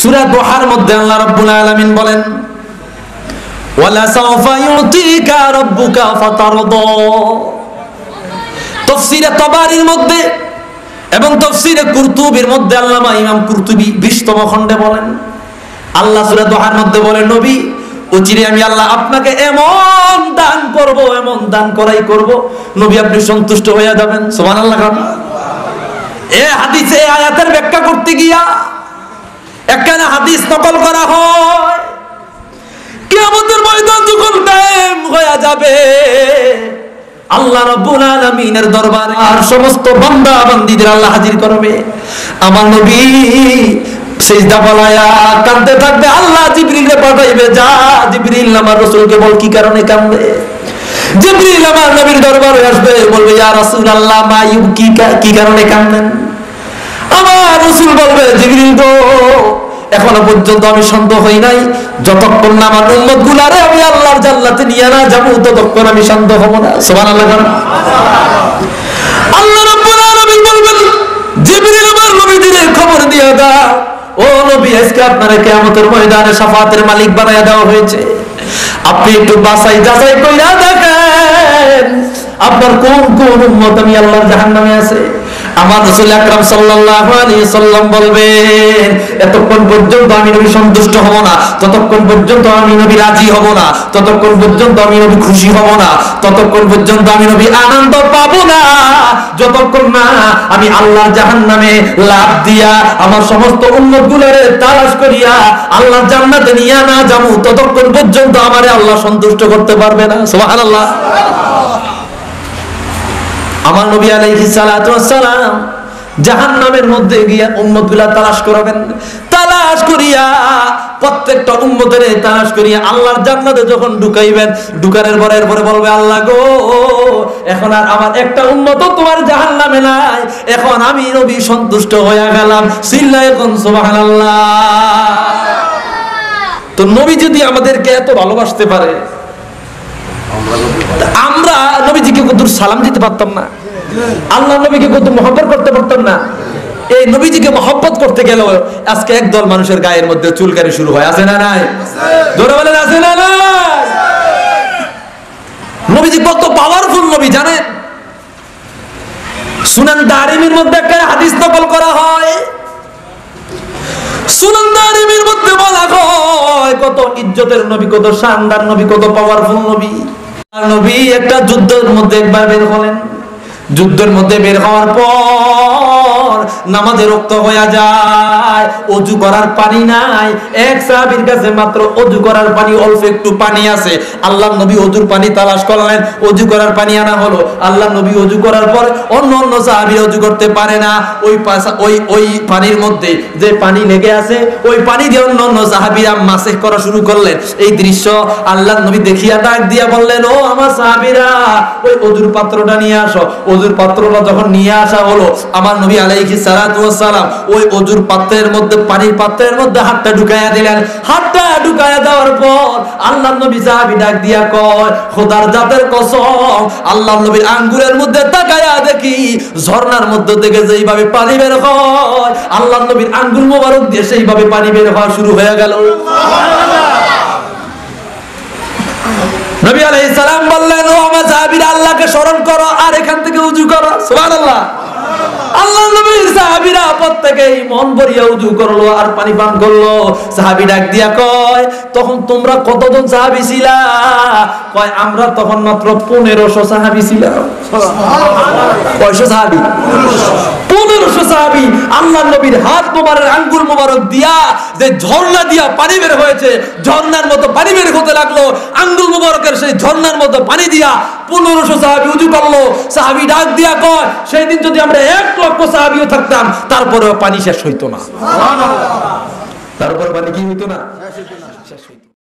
সূরা দোহার মধ্যে আল্লাহ রাব্বুল আলামিন বলেন, ওয়ালা সাওফা ইউতিকা রাব্বুকা ফাতারদা। তাফসীরে তাবারির মধ্যে এবং তফসিরে কুরতুবির মধ্যে আল্লামা ইমাম কুরতুবি 20তম খণ্ডে বলেন, আল্লাহ সুরা দোহার মধ্যে বলেন নবী উচিরে আমি আল্লাহ আপনাকে এমন দান করব, এমন দান করাই করব, নবী আপনি সন্তুষ্ট হয়ে যাবেন। সুবহানাল্লাহ খান এ হাদিসে আয়াতের ব্যাখ্যা করতে গিয়া একখানে হাদিস নকল করা হয়। কিয়ামতের ময়দান যখন কায়েম হয়ে যাবে, আল্লাহ রাব্বুল আলামিনের দরবারে আর সমস্ত বান্দা বান্দীদের আল্লাহ হাজির করবে। আমার নবী সিজদা বলায়া কাঁদতে থাকবে, আল্লাহ জিবরিলে পাঠাইবে, যা জিবরিল আমার রাসূলকে বল কি কারণে কাঁদবে? জিবরিল আমার নবীর দরবারে আসবে, বলবে, ইয়া রাসূলুল্লাহ, মা ইউকি কি কারণে কাঁদেন আমার রাসূল বলবে, জিবরিল এখনও পর্যন্ত আমি শান্ত হই নাই। যতক্ষণ না আমার উম্মত গুলারে আমি আল্লাহর জান্নাতে নিয়ে না যাব, ততক্ষণ আমি শান্ত হব না। সুবহানাল্লাহ আল্লাহ আলামিন বলবেন খবর ও ময়দানে মালিক হয়েছে। একটু আপনার কোন কোন উম্মত আমি আল্লাহর জাহান্নামে আছে? আমার রাসূল আকরাম সাল্লাল্লাহু আলাইহি সাল্লাম বলবেন, এতক্ষণ পর্যন্ত আমি নবী সন্তুষ্ট হব না, ততক্ষণ পর্যন্ত আমি নবী রাজি হব না, ততক্ষণ পর্যন্ত আমি নবী খুশি হব না, ততক্ষণ পর্যন্ত আমি নবী আনন্দ পাব না। যতক্ষণ না আমি আল্লাহর জাহান্নামে লাভ দিয়া আমার সমস্ত উম্মত গুলোরে তালাশ করিয়া আল্লাহর জান্নাতে নিয়ে না যাব, ততক্ষণ পর্যন্ত আমারে আল্লাহ সন্তুষ্ট করতে পারবে না। সুবহানাল্লাহ সুবহানাল্লাহ। আমার নবী আলাইহিস সালাতু ওয়াসসালাম জাহান্নামের মধ্যে গিয়া উম্মতগুলা তালাশ করবেন। তালাশ করিয়া প্রত্যেকটা উম্মতের তালাশ করিয়া আল্লাহর জান্নাতে যখন ঢুকাইবেন ঢুকানোর পরে এরপরে বলবে আল্লাহ গো এখন আর আমার একটা উম্মত তোমার জাহান্নামে নাই। এখন আমি নবী সন্তুষ্ট হইয়া গেলাম। সিল্লায় এখন সুবহানাল্লাহ। তো নবী যদি আমাদেরকে এত ভালোবাসতে পারে আমরা নবীজিকে কত সালাম দিতে পারতাম না। আল্লাহ নবীকে মহব্বত করতে পারতাম না। এই নবীজিকে মহব্বত করতে গেলেও আজকে একদল মানুষের গায়ের মধ্যে চুলকানি শুরু হয়। আছে না নাই? জোরে বলেন, আছে না নবীজি কত পাওয়ারফুল নবী, জানেন? সুনান দারিমির মধ্যে একটা হাদিস নকল করা হয়। বলা হয়, কত ইজ্জতের নবী, কত শানদার নবী, কত পাওয়ারফুল নবী। নবী একটা যুদ্ধের মধ্যে একবার বের হলেন। যুদ্ধের মধ্যে বের হওয়ার পর নামাজে রক্ত হয়ে যায়। অজু করার পানি নাই। এক সাহাবীর কাছে মাত্র অজু করার পানি, অল্প একটু পানি আছে। আল্লাহ নবী অজুর পানি তালাশ অজু করার পানি আনা হলো। আল্লাহ নবী অজু করার পর অন্য অন্য অজু করতে পারে না। ওই ওই ওই পানির মধ্যে যে পানি লেগে আছে, ওই পানি দিয়ে অন্য অন্য সাহাবীরা মাসে করা শুরু করলেন। এই দৃশ্য আল্লাহ নবী দেখিয়া ডাক দিয়া বললেন, ও আমার সাহাবীরা, ওই অজুর পাত্রটা নিয়ে আসো। অজুর পাত্রটা যখন নিয়ে আসা হলো, আমার নবী ওয়াস সালাম ওই অজুর পাত্রের মধ্যে পানির পাত্রের মধ্যে হাতটা ঢুকাইয়া দিলেন। হাতটা ঢুকাইয়া দেওয়ার পর আল্লাহ নবী সাহাবী ডাক দিয়া কয় খোদার জাতের কসম আল্লাহ নবীর আঙ্গুরের মধ্যে তাকায়া দেখি ঝর্ণার মধ্যে থেকে যেইভাবে পানি বের হয় আল্লাহ নবীর আঙ্গুল মোবারক দিয়ে সেইভাবে পানি বের হওয়া শুরু হয়ে গেল। নবী আলাইহিস সালাম বললেন আল্লাহকে স্মরণ করো আর এখান থেকে উজু করো। সুবাহ আল্লাহ নবীর সাহাবীরা প্রত্যেকেই মন ভরিয়া উজু করল আর পানি পান করল। সাহাবী ডাক দিয়া কয় তখন তোমরা কতজন সাহাবী ছিলা? কয় আমরা তখন মাত্র পনেরোশো সাহাবী ছিলাম। কয়শো সাহাবী? পনেরোশো সাহাবী আল্লাহ নবীর হাত মোবারক আঙ্গুল মোবারক দিয়া যে ঝর্ণা দিয়া পানি বের হয়েছে ঝর্ণার মতো পানি বের হতে লাগল। আঙ্গুল মোবারকের সেই ঝর্ণার মতো পানি দিয়া পনেরোশো সাহাবী উজু করল। সাহাবী ডাক দিয়া কয় সেই দিন যদি আমরা এক লক্ষ সাহাবীও থাকতাম তারপরেও পানি শেষ হইতো না। তারপর পানি কি হইতো না।